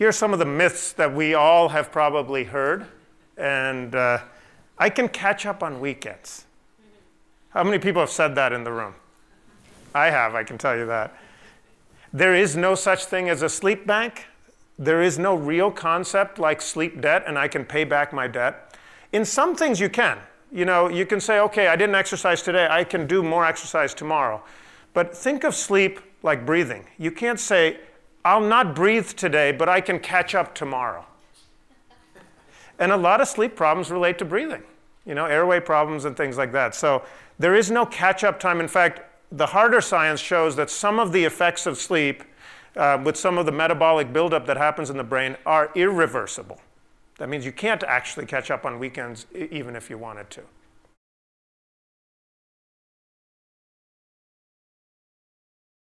here are some of the myths that we all have probably heard. And uh, I can catch up on weekends. How many people have said that in the room? I have, I can tell you that. There is no such thing as a sleep bank. There is no real concept like sleep debt and I can pay back my debt. In some things you can. You know, you can say, okay, I didn't exercise today, I can do more exercise tomorrow. But think of sleep like breathing. You can't say, I'll not breathe today, but I can catch up tomorrow. and a lot of sleep problems relate to breathing, you know, airway problems and things like that. So there is no catch up time. In fact, the harder science shows that some of the effects of sleep, uh, with some of the metabolic buildup that happens in the brain, are irreversible. That means you can't actually catch up on weekends even if you wanted to.